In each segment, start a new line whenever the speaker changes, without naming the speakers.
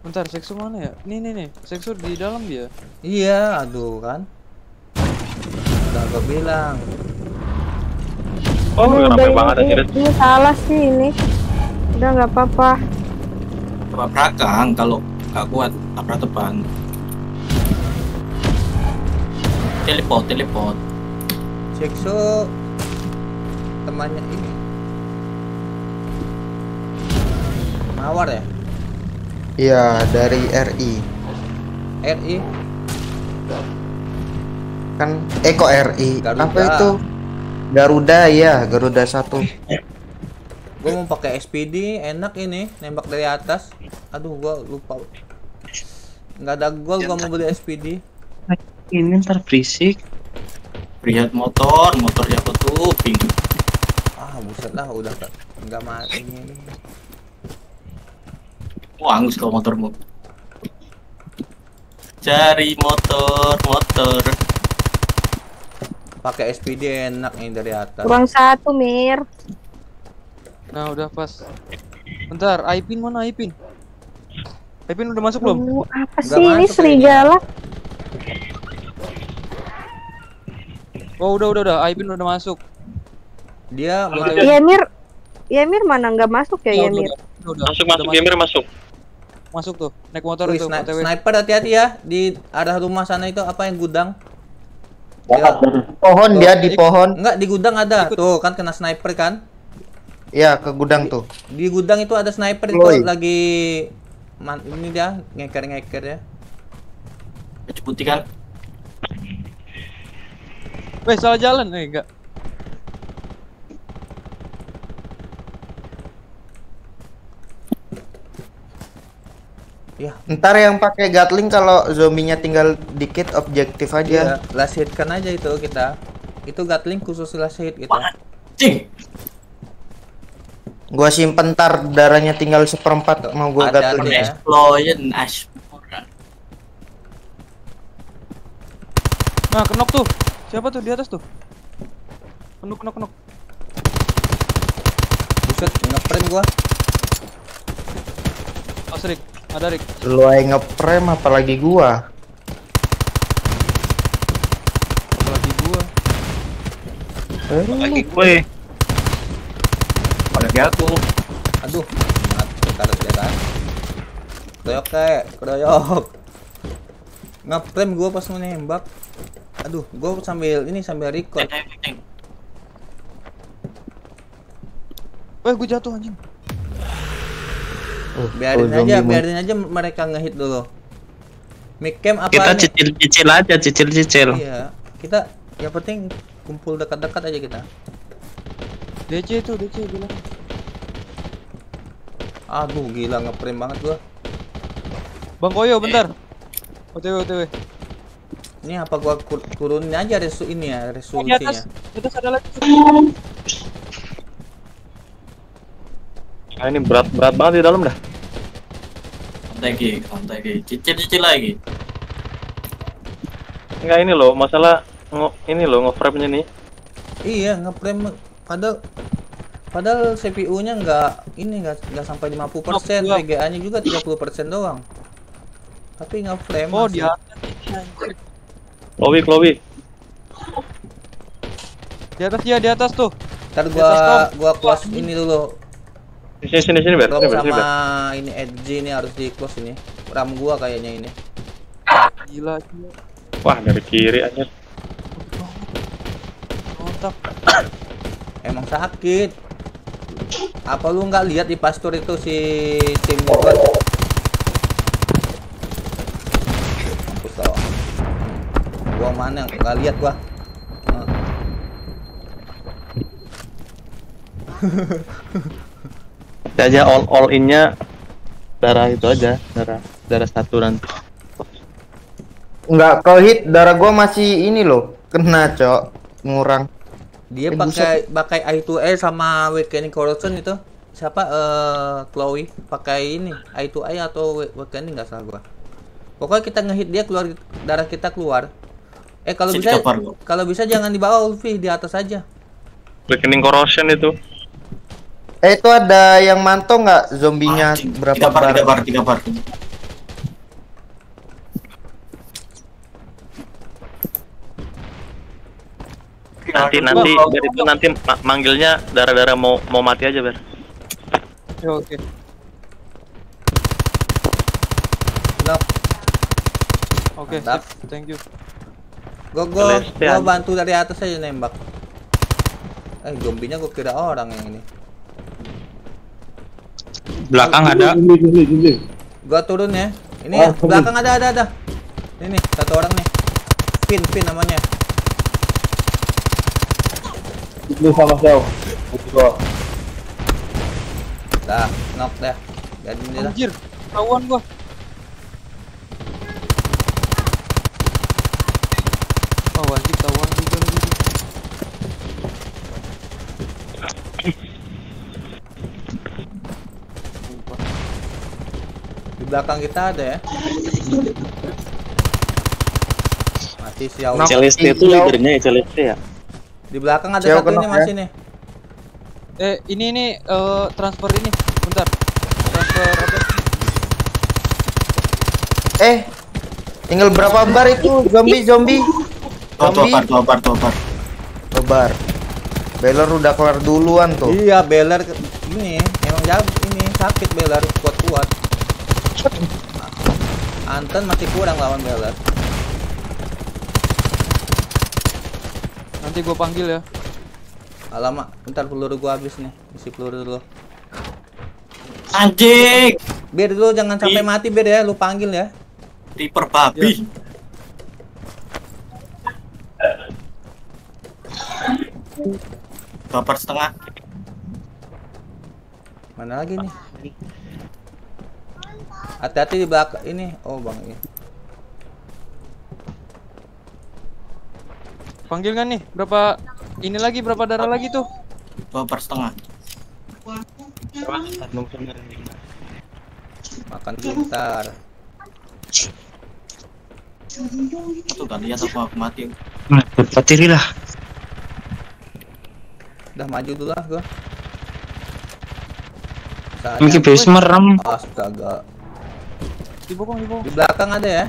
Bentar, seksu mana ya? Nih nih nih, seksu di dalam dia.
Iya, aduh kan. Udah gue bilang.
Oh,
Ini
ramai
udah
banget
ini, ini salah sih ini. Udah nggak apa-apa.
Coba belakang kalau nggak kuat tabrak depan. Teleport, teleport.
Seksu temannya ini. Mawar ya?
Iya, dari RI.
RI
Kan eh kok RI?
Garuda.
Apa itu? Garuda ya, Garuda satu.
Gue mau pakai SPD, enak ini, nembak dari atas. Aduh, gua lupa. Nggak ada gol, gua mau beli SPD.
Ini ntar berisik.
Lihat motor, motor yang tuh pink.
Ah, buset lah, udah nggak mati ini.
Wah, angus kau motormu. Cari motor, motor.
Pakai SPD enak nih dari atas.
Kurang satu Mir.
Nah, udah pas. Bentar, Aipin mana Aipin? Aipin udah masuk belum?
Uh, apa sih ini serigala?
Oh, udah udah udah, Aipin udah masuk.
Dia
Udah,
ma-
udah.
Ya Mir. Ya Mir mana nggak masuk ya
Oh,
ya
udah,
Mir?
udah, udah,
Masuk, masuk, gamer masuk.
Masuk tuh, naik motor
Wih,
itu,
sni-
OTW.
sniper hati-hati ya di arah rumah sana itu apa yang gudang?
Pohon dia di pohon.
Enggak di gudang ada.
Ikut.
Tuh kan kena sniper kan?
Ya, ke gudang tuh.
Di gudang itu ada sniper itu lagi man, ini dia ngeker-ngeker ya.
Baju putih kan?
Weh, salah jalan. Eh, enggak.
Ya,
Ntar yang pakai Gatling kalau zombinya tinggal dikit objektif
ya
aja.
last hit kan aja itu kita. Itu gatling khusus last hit gitu.
Cing.
Gua simpen ntar darahnya tinggal seperempat mau gua
Hati-hati
Gatling.
ya.
Explosion Ashmore.
Nah, kenok tuh. Siapa tuh di atas tuh? Kenok, kenok, kenok.
Buset, ngeprint gua.
Mas Rik, ada Rik.
Lu aja ngeprem apalagi gua.
Apalagi gua.
Eh,
Lagi gue.
Apalagi aku.
Aduh, mati taruh dia kan. Kroyok kek, kroyok. Ngeprint gua pas menembak. Aduh, gua sambil ini sambil record.
Weh, gua jatuh anjing.
Oh,
Biarin
oh,
aja, biarin aja mereka ngehit dulu. Mic cam apa
Kita cicil-cicil aja, cicil-cicil.
Iya, kita yang penting kumpul dekat-dekat aja kita.
DC tuh, DC bilang.
Aduh, gila ngeprint banget gua.
Bang Koyo, bentar. OTW, OTW.
Ini apa gua kur- turunin aja resu ini ya,
Oh, di
resolusinya.
atas, di atas ada lagi.
Nah, ini berat-berat banget di dalam dah.
Santai Ki. Cicil-cicil lagi.
Enggak ini loh, masalah ngo ini loh nge-frame-nya nih.
Iya, ngeprint padahal padahal CPU-nya nggak ini nggak nggak sampai 50%,
gua.
VGA-nya juga 30% doang. Tapi nge-frame
Oh,
masih.
di atas. Anjir.
Chloe, Chloe.
Di atas dia, di atas tuh.
Ntar
atas,
gua gua close ini dulu.
Di sini sini sini ber, sini sini
sama
ber.
ini edge ini harus di close ini. RAM gua kayaknya ini.
Gila, gila.
Wah, dari kiri aja.
Otak.
Emang sakit. Apa lu nggak lihat di pastor itu si tim gua? Mampus kau. Gua mana nggak lihat gua. Nah.
Kita aja all all in-nya darah itu aja, darah darah satu nanti.
Nggak ke hit darah gua masih ini loh. Kena, Cok. Ngurang.
Dia
Eh,
pakai pakai I2A sama Weekend Corruption itu. Siapa eh Chloe pakai ini I2A atau Weekend nggak salah gua. Pokoknya kita ngehit dia keluar darah kita keluar. Eh kalau bisa kalau bisa jangan di bawah Ulfi, di atas aja.
Reckoning corrosion itu.
Eh itu ada yang mantau nggak zombinya ah,
Anjing.
berapa
tiga bar, bar? Tiga
bar,
tiga bar.
Nanti nanti dari itu nanti ma manggilnya darah-darah mau mau mati aja ber.
Oke.
Okay.
Oke, okay, thank you.
Gue
gue
bantu dari atas aja nembak. Eh zombinya gue kira orang yang ini.
Belakang ada.
Gua turun ya. Ini
Oh,
ya, belakang ada ada ada. Ini nih, satu orang nih. Pin, pin namanya.
Lu sama jauh.
Dah, knock dah. Jadi ini lah.
Anjir, tahuan gua. Oh, anjir tahuan juga lagi. Lupa.
Di belakang kita ada ya. Mati siau.
Knock.
Celeste itu leadernya ya Celeste ya.
Di belakang ada satu ini
knock ya.
masih nih.
Eh, ini ini eh, transfer ini. Bentar. Transfer apa?
Eh, tinggal berapa bar itu zombie zombie?
Tuh,
Zombie.
apar, tuh, apar, tuh, apar.
Oh, bar. Baylor udah kelar duluan tuh.
Iya, Beler ini emang jauh ini sakit Beler kuat-kuat. Anton masih kurang lawan Beler.
Nanti gua panggil ya.
Alamak, bentar peluru gua habis nih. Isi peluru dulu.
Anjing!
Biar dulu jangan sampai mati biar ya, lu panggil ya.
Reaper babi. Tuh, apar setengah.
Mana lagi nih? Hati-hati di belakang ini. Oh, Bang ini.
Panggil kan nih? Berapa ini lagi berapa darah lagi tuh?
Tuh, apar setengah.
Makan pintar.
Tuh, tadi ya aku aku mati.
Lah.
Udah maju dulu lah gua.
Mungkin base meram.
Astaga.
Di bawah, di bawah.
Di belakang ada ya?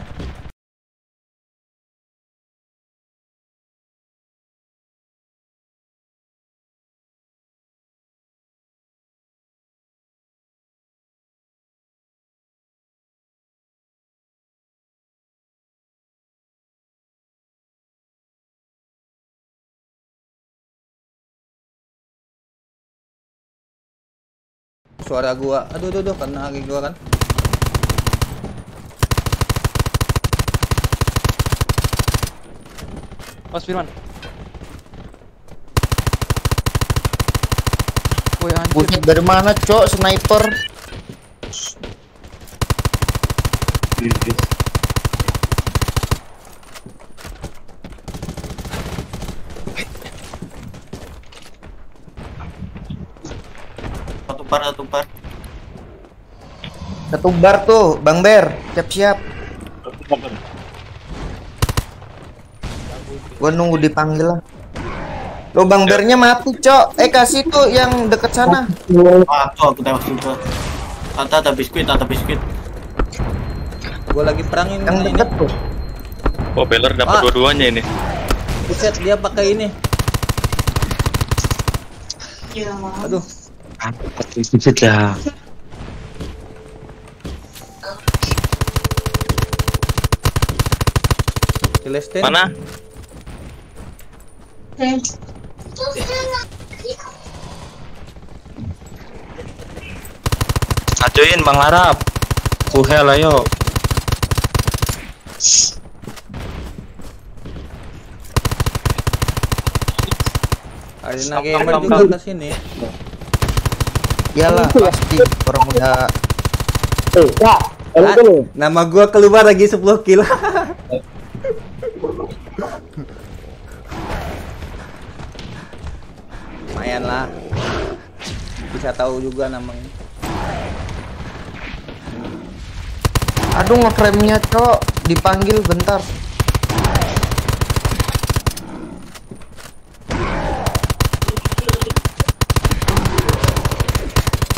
Suara gua. Aduh, aduh, aduh, kena lagi gua kan.
Mas Firman. Woi anjir.
Buset dari mana, Cok? Sniper.
Satu par, satu par.
Satu bar tuh, Bang Ber. Siap-siap. Gua nunggu dipanggil lah. Lo Bang Bernya mati, Cok. Eh, kasih tuh yang deket sana.
Ah, tuh aku tewas juga. Ada ada biskuit, ada biskuit.
Gua lagi perangin
Yang
ini.
deket tuh.
Oh, Beller dapat
Ah.
dua-duanya ini.
Buset, dia pakai ini. Aduh,
Sedikit lah.
Celeste.
Mana?
Ajoin Bang Arab. Kuhel ayo.
Arena Gamer juga ke sini.
Iyalah, pasti orang udah
Ah, nama gua keluar lagi 10 kill. Lumayan lah. Bisa tahu juga namanya.
Aduh ngeframe-nya, Cok. Dipanggil bentar.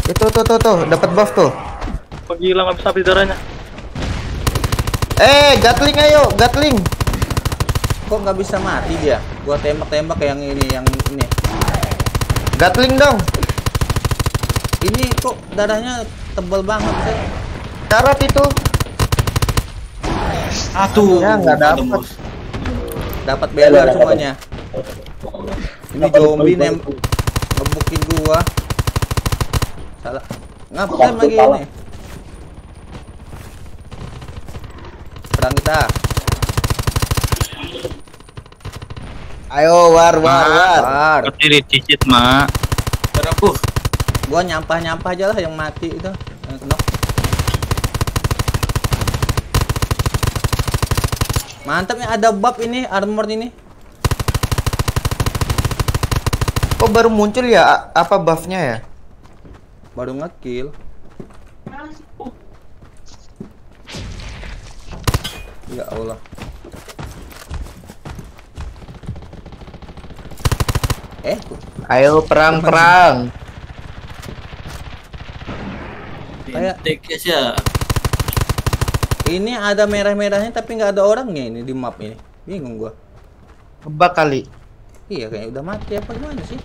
Itu tuh tuh tuh, dapat buff tuh.
Oh, gila nggak bisa habis darahnya.
Eh, Gatling ayo, Gatling.
kok nggak bisa mati dia? Gua tembak-tembak yang ini, yang ini.
Gatling dong.
Ini kok darahnya tebal banget sih.
Karat itu.
Aduh,
Ya, nggak
mus.
Dapat beler semuanya. Ini zombie nem ngebukin gua. Salah. Ngapain lagi ini? Perang kita.
Ayo war war war.
War.
Cicit mak.
Berapuh.
Gua nyampah-nyampah aja lah yang mati itu. Yang. Mantap nih ada buff ini armor ini.
Kok baru muncul ya? Apa buffnya ya?
Baru ngekill. Ya Allah. Eh,
Ayo perang perang.
Kayak-
Take ya.
ini ada merah-merahnya tapi nggak ada orangnya ini di map ini. Bingung gua.
Kebak kali.
Iya kayaknya udah mati apa gimana sih?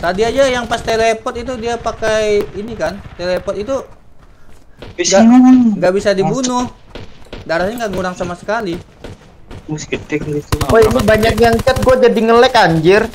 Tadi aja yang pas teleport itu dia pakai ini kan, teleport itu
Bisa
nggak bisa dibunuh. Darahnya nggak ngurang sama sekali.
Mus gede kali itu.
Oh ini banyak yang chat gue jadi ngelek anjir.